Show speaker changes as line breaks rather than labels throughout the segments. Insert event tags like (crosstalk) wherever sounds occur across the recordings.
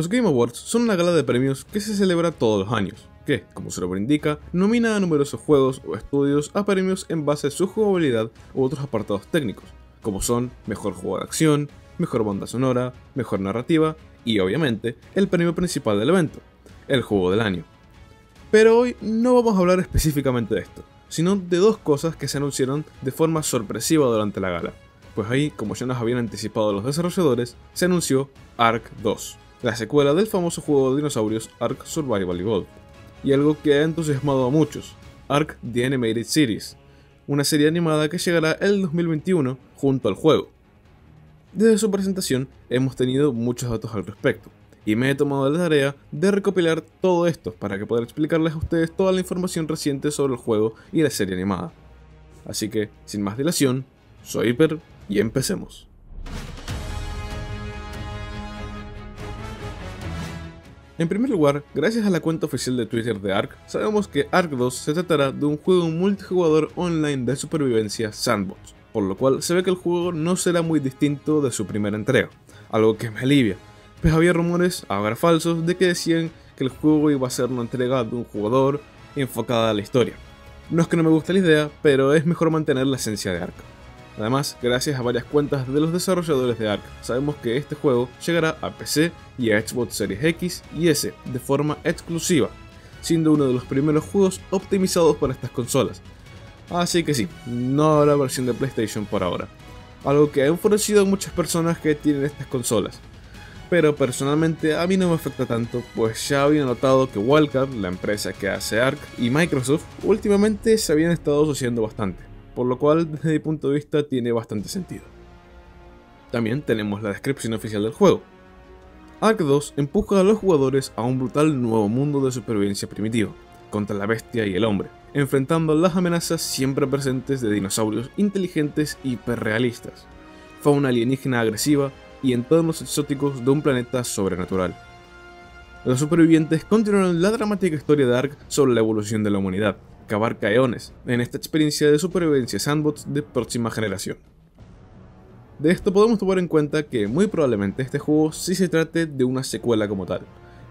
Los Game Awards son una gala de premios que se celebra todos los años, que, como su nombre indica, nomina a numerosos juegos o estudios a premios en base a su jugabilidad u otros apartados técnicos, como son mejor juego de acción, mejor banda sonora, mejor narrativa y obviamente el premio principal del evento, el juego del año. Pero hoy no vamos a hablar específicamente de esto, sino de dos cosas que se anunciaron de forma sorpresiva durante la gala. Pues ahí, como ya nos habían anticipado los desarrolladores, se anunció Ark 2 la secuela del famoso juego de dinosaurios Ark Survival Evolved, y algo que ha entusiasmado a muchos, Ark The Animated Series, una serie animada que llegará el 2021 junto al juego. Desde su presentación hemos tenido muchos datos al respecto, y me he tomado la tarea de recopilar todo esto para que pueda explicarles a ustedes toda la información reciente sobre el juego y la serie animada. Así que, sin más dilación, soy Hyper y empecemos. En primer lugar, gracias a la cuenta oficial de Twitter de Ark, sabemos que Ark 2 se tratará de un juego multijugador online de supervivencia sandbox, por lo cual se ve que el juego no será muy distinto de su primera entrega, algo que me alivia, pues había rumores, ahora falsos, de que decían que el juego iba a ser una entrega de un jugador enfocada a la historia. No es que no me guste la idea, pero es mejor mantener la esencia de Ark. Además, gracias a varias cuentas de los desarrolladores de Ark, sabemos que este juego llegará a PC y a Xbox Series X y S de forma exclusiva, siendo uno de los primeros juegos optimizados para estas consolas. Así que sí, no habrá versión de PlayStation por ahora, algo que ha enfurecido a muchas personas que tienen estas consolas. Pero personalmente a mí no me afecta tanto, pues ya había notado que Wildcard, la empresa que hace Ark, y Microsoft últimamente se habían estado asociando bastante por lo cual (laughs) desde mi punto de vista tiene bastante sentido. También tenemos la descripción oficial del juego. Ark 2 empuja a los jugadores a un brutal nuevo mundo de supervivencia primitivo, contra la bestia y el hombre, enfrentando las amenazas siempre presentes de dinosaurios inteligentes y hiperrealistas, fauna alienígena agresiva y entornos exóticos de un planeta sobrenatural. Los supervivientes continuaron la dramática historia de Ark sobre la evolución de la humanidad, que abarca eones en esta experiencia de supervivencia sandbox de próxima generación. De esto podemos tomar en cuenta que muy probablemente este juego sí se trate de una secuela como tal,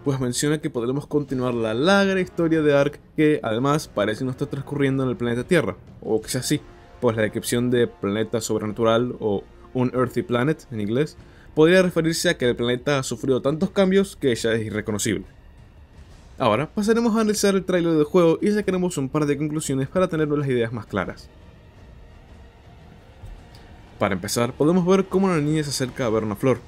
pues menciona que podremos continuar la larga historia de Ark que además parece no estar transcurriendo en el planeta Tierra, o quizás sí, pues la descripción de planeta sobrenatural o un Earthy Planet en inglés podría referirse a que el planeta ha sufrido tantos cambios que ya es irreconocible. Ahora pasaremos a analizar el tráiler del juego y sacaremos un par de conclusiones para tener las ideas más claras. Para empezar, podemos ver cómo una niña se acerca a ver una flor,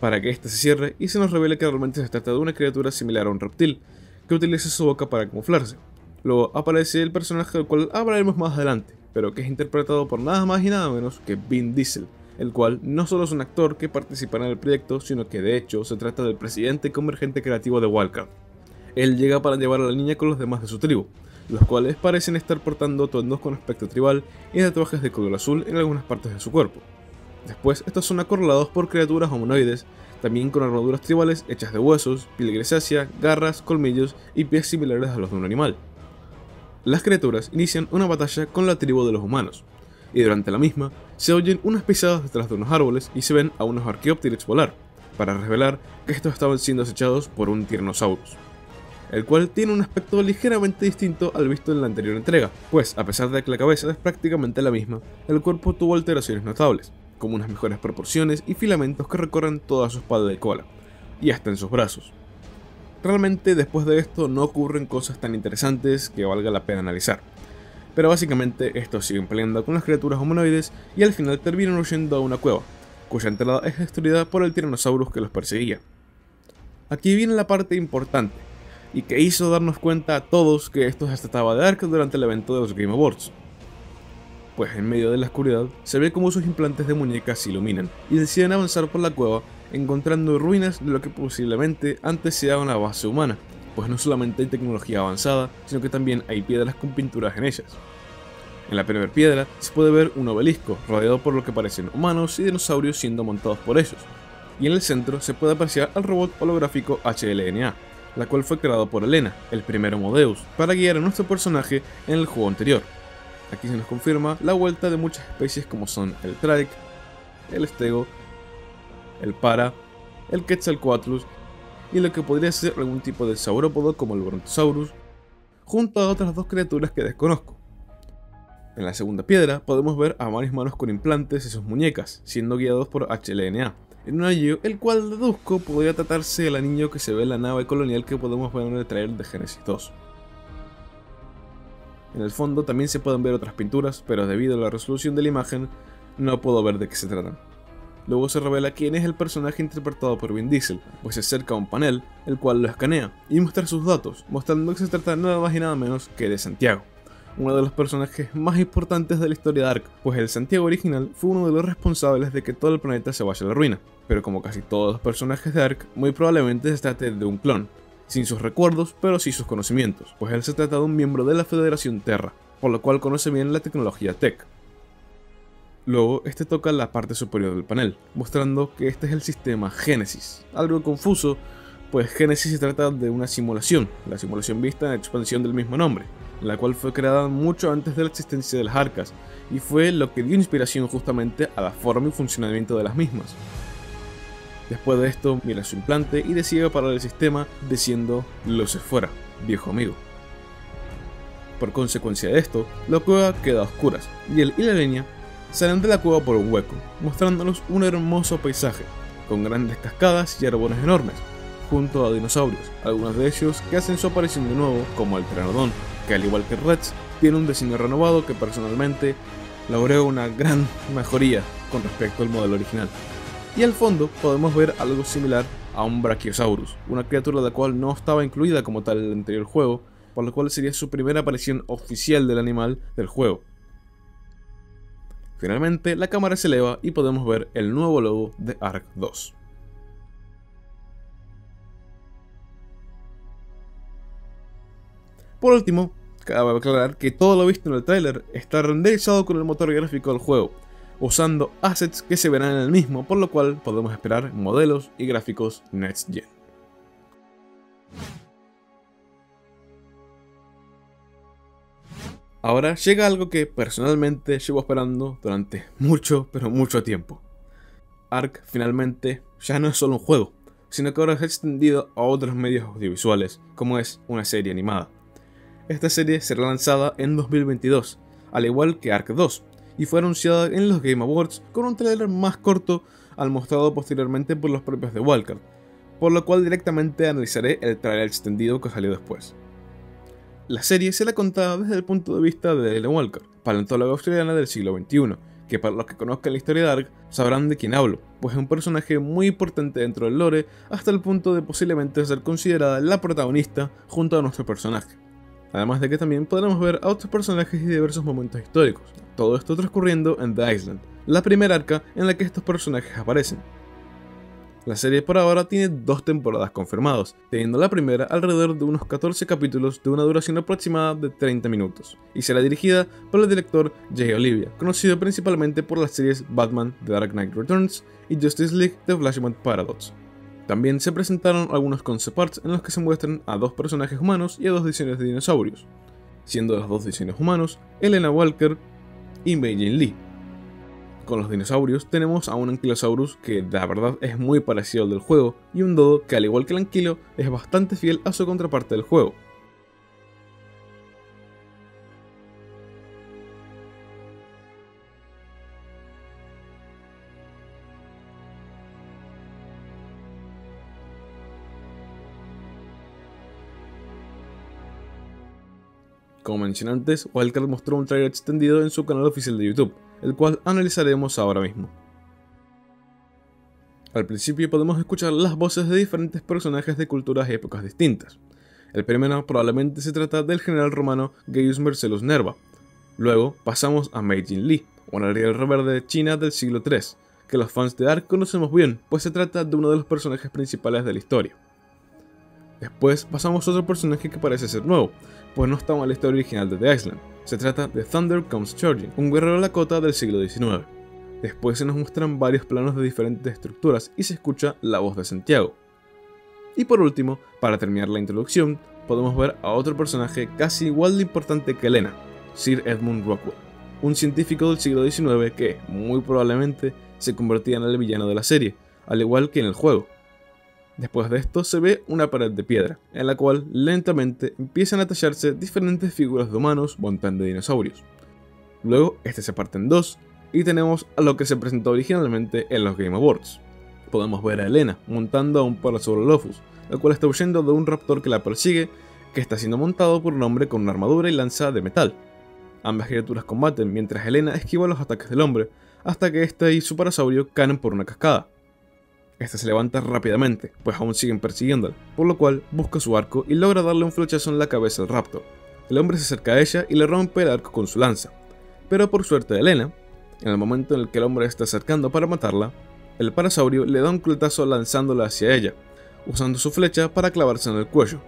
para que ésta se cierre y se nos revele que realmente se trata de una criatura similar a un reptil, que utiliza su boca para camuflarse. Luego aparece el personaje del cual hablaremos más adelante, pero que es interpretado por nada más y nada menos que Vin Diesel, el cual no solo es un actor que participará en el proyecto, sino que de hecho se trata del presidente convergente creativo de Wildcard él llega para llevar a la niña con los demás de su tribu, los cuales parecen estar portando atuendos con aspecto tribal y tatuajes de color azul en algunas partes de su cuerpo. Después, estos son acorralados por criaturas humanoides, también con armaduras tribales hechas de huesos, piel grisácea, garras, colmillos y pies similares a los de un animal. Las criaturas inician una batalla con la tribu de los humanos, y durante la misma se oyen unas pisadas detrás de unos árboles y se ven a unos arqueópteros volar, para revelar que estos estaban siendo acechados por un Tyrannosaurus el cual tiene un aspecto ligeramente distinto al visto en la anterior entrega, pues a pesar de que la cabeza es prácticamente la misma, el cuerpo tuvo alteraciones notables, como unas mejores proporciones y filamentos que recorren toda su espalda y cola, y hasta en sus brazos. Realmente después de esto no ocurren cosas tan interesantes que valga la pena analizar, pero básicamente estos siguen peleando con las criaturas humanoides y al final terminan huyendo a una cueva, cuya entrada es destruida por el Tyrannosaurus que los perseguía. Aquí viene la parte importante, y que hizo darnos cuenta a todos que esto se trataba de Ark durante el evento de los Game Awards. Pues en medio de la oscuridad se ve como sus implantes de muñecas se iluminan y deciden avanzar por la cueva encontrando ruinas de lo que posiblemente antes sea una base humana, pues no solamente hay tecnología avanzada, sino que también hay piedras con pinturas en ellas. En la primera piedra se puede ver un obelisco rodeado por lo que parecen humanos y dinosaurios siendo montados por ellos, y en el centro se puede apreciar al robot holográfico HLNA, la cual fue creada por Elena, el primer Homo Deus, para guiar a nuestro personaje en el juego anterior. Aquí se nos confirma la vuelta de muchas especies como son el Trike, el Stego, el Para, el Quetzalcoatlus y lo que podría ser algún tipo de saurópodo como el Brontosaurus, junto a otras dos criaturas que desconozco. En la segunda piedra podemos ver a varios manos con implantes y sus muñecas, siendo guiados por HLNA, en un anillo el cual deduzco podría tratarse del anillo que se ve en la nave colonial que podemos ver en el trailer de Genesis 2. En el fondo también se pueden ver otras pinturas, pero debido a la resolución de la imagen no puedo ver de qué se tratan. Luego se revela quién es el personaje interpretado por Vin Diesel, pues se acerca a un panel, el cual lo escanea, y muestra sus datos, mostrando que se trata nada más y nada menos que de Santiago, uno de los personajes más importantes de la historia de Ark, pues el Santiago original fue uno de los responsables de que todo el planeta se vaya a la ruina, pero como casi todos los personajes de Ark, muy probablemente se trate de un clon, sin sus recuerdos, pero sí sus conocimientos, pues él se trata de un miembro de la Federación Terra, por lo cual conoce bien la tecnología Tech. Luego, este toca la parte superior del panel, mostrando que este es el sistema Genesis, algo confuso, pues Genesis se trata de una simulación, la simulación vista en la expansión del mismo nombre, la cual fue creada mucho antes de la existencia de las arcas, y fue lo que dio inspiración justamente a la forma y funcionamiento de las mismas. Después de esto, mira su implante y decide parar el sistema diciendo se fuera, viejo amigo. Por consecuencia de esto, la cueva queda a oscuras y él y la leña salen de la cueva por un hueco, mostrándonos un hermoso paisaje, con grandes cascadas y árboles enormes, junto a dinosaurios, algunos de ellos que hacen su aparición de nuevo, como el Pteranodon, que al igual que Rex, tiene un diseño renovado que personalmente logró una gran mejoría con respecto al modelo original. Y al fondo podemos ver algo similar a un Brachiosaurus, una criatura la cual no estaba incluida como tal en el anterior juego, por lo cual sería su primera aparición oficial del animal del juego. Finalmente, la cámara se eleva y podemos ver el nuevo logo de Ark 2. Por último, cabe aclarar que todo lo visto en el trailer está renderizado con el motor gráfico del juego, usando assets que se verán en el mismo, por lo cual podemos esperar modelos y gráficos Next Gen. Ahora llega algo que personalmente llevo esperando durante mucho, pero mucho tiempo. Ark finalmente ya no es solo un juego, sino que ahora se ha extendido a otros medios audiovisuales, como es una serie animada. Esta serie será lanzada en 2022, al igual que Ark 2, y fue anunciada en los Game Awards con un trailer más corto al mostrado posteriormente por los propios de Walker, por lo cual directamente analizaré el trailer extendido que salió después. La serie será contada desde el punto de vista de Ellen Walker, paleontóloga australiana del siglo XXI, que para los que conozcan la historia de Ark sabrán de quién hablo, pues es un personaje muy importante dentro del lore hasta el punto de posiblemente ser considerada la protagonista junto a nuestro personaje. Además de que también podremos ver a otros personajes y diversos momentos históricos, todo esto transcurriendo en The Island, la primera arca en la que estos personajes aparecen, la serie por ahora tiene dos temporadas confirmadas, teniendo la primera alrededor de unos 14 capítulos de una duración aproximada de 30 minutos, y será dirigida por el director Jay Olivia, conocido principalmente por las series Batman The Dark Knight Returns y Justice League The Flashpoint Paradox. También se presentaron algunos concept arts en los que se muestran a dos personajes humanos y a dos diseños de dinosaurios, siendo los dos diseños humanos Elena Walker y Mei Jin Lee, con los dinosaurios tenemos a un Ankylosaurus que la verdad es muy parecido al del juego y un dodo que al igual que el anquilo es bastante fiel a su contraparte del juego. Como mencioné antes, Wildcard mostró un trailer extendido en su canal oficial de YouTube, el cual analizaremos ahora mismo. Al principio podemos escuchar las voces de diferentes personajes de culturas y épocas distintas. El primero probablemente se trata del general romano Gaius Marcellus Nerva. Luego pasamos a Mei Jin Li, una real rebelde china del siglo III, que los fans de Ark conocemos bien, pues se trata de uno de los personajes principales de la historia. Después pasamos a otro personaje que parece ser nuevo, pues no estaba en la historia original de The Island, se trata de Thunder Comes Charging, un guerrero Lakota del siglo XIX. Después se nos muestran varios planos de diferentes estructuras y se escucha la voz de Santiago. Y por último, para terminar la introducción, podemos ver a otro personaje casi igual de importante que Elena, Sir Edmund Rockwell, un científico del siglo XIX que, muy probablemente, se convertía en el villano de la serie, al igual que en el juego. Después de esto se ve una pared de piedra, en la cual lentamente empiezan a tallarse diferentes figuras de humanos montando dinosaurios. Luego, este se parte en dos, y tenemos a lo que se presentó originalmente en los Game Awards. Podemos ver a Elena montando a un Parasaurolophus, el cual está huyendo de un raptor que la persigue, que está siendo montado por un hombre con una armadura y lanza de metal. Ambas criaturas combaten mientras Elena esquiva los ataques del hombre, hasta que este y su parasaurio caen por una cascada. Este se levanta rápidamente, pues aún siguen persiguiéndola, por lo cual busca su arco y logra darle un flechazo en la cabeza al raptor. El hombre se acerca a ella y le rompe el arco con su lanza. Pero por suerte de Elena, en el momento en el que el hombre está acercando para matarla, el parasaurio le da un culetazo lanzándola hacia ella, usando su flecha para clavarse en el cuello,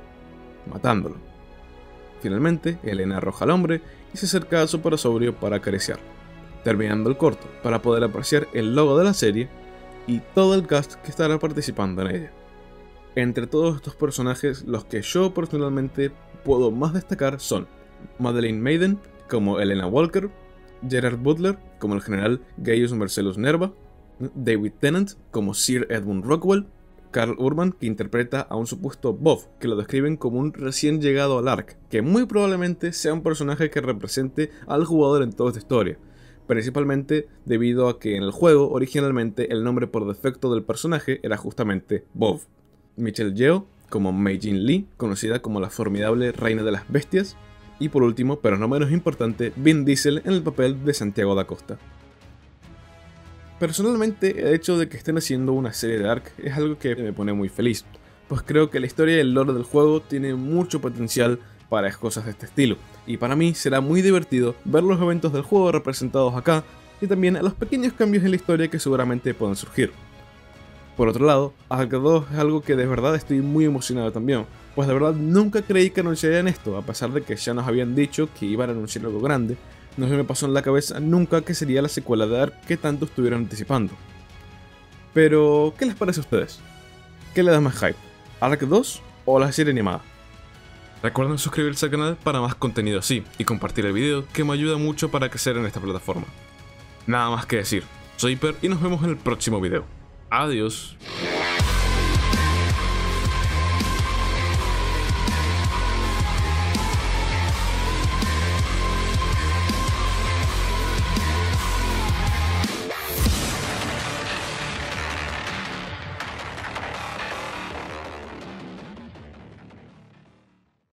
matándolo. Finalmente, Elena arroja al hombre y se acerca a su parasaurio para acariciar, terminando el corto para poder apreciar el logo de la serie y todo el cast que estará participando en ella. Entre todos estos personajes, los que yo personalmente puedo más destacar son Madeleine Maiden como Elena Walker, Gerard Butler como el general Gaius Marcellus Nerva, David Tennant como Sir Edmund Rockwell, Carl Urban que interpreta a un supuesto Bob, que lo describen como un recién llegado al ARC, que muy probablemente sea un personaje que represente al jugador en toda esta historia, principalmente debido a que en el juego originalmente el nombre por defecto del personaje era justamente Bob. Michelle Yeoh como Mei Jin Lee, conocida como la formidable reina de las bestias, y por último, pero no menos importante, Vin Diesel en el papel de Santiago da Costa. Personalmente, el hecho de que estén haciendo una serie de Ark es algo que me pone muy feliz, pues creo que la historia y el lore del juego tiene mucho potencial para cosas de este estilo, y para mí será muy divertido ver los eventos del juego representados acá y también los pequeños cambios en la historia que seguramente puedan surgir. Por otro lado, Ark 2 es algo que de verdad estoy muy emocionado también, pues de verdad nunca creí que anunciarían esto, a pesar de que ya nos habían dicho que iban a anunciar algo grande, no se me pasó en la cabeza nunca que sería la secuela de Ark que tanto estuvieron anticipando. Pero, ¿qué les parece a ustedes? ¿Qué le da más hype? ¿Ark 2 o la serie animada? Recuerden suscribirse al canal para más contenido así y compartir el video que me ayuda mucho para crecer en esta plataforma. Nada más que decir, soy Hiper y nos vemos en el próximo video. Adiós.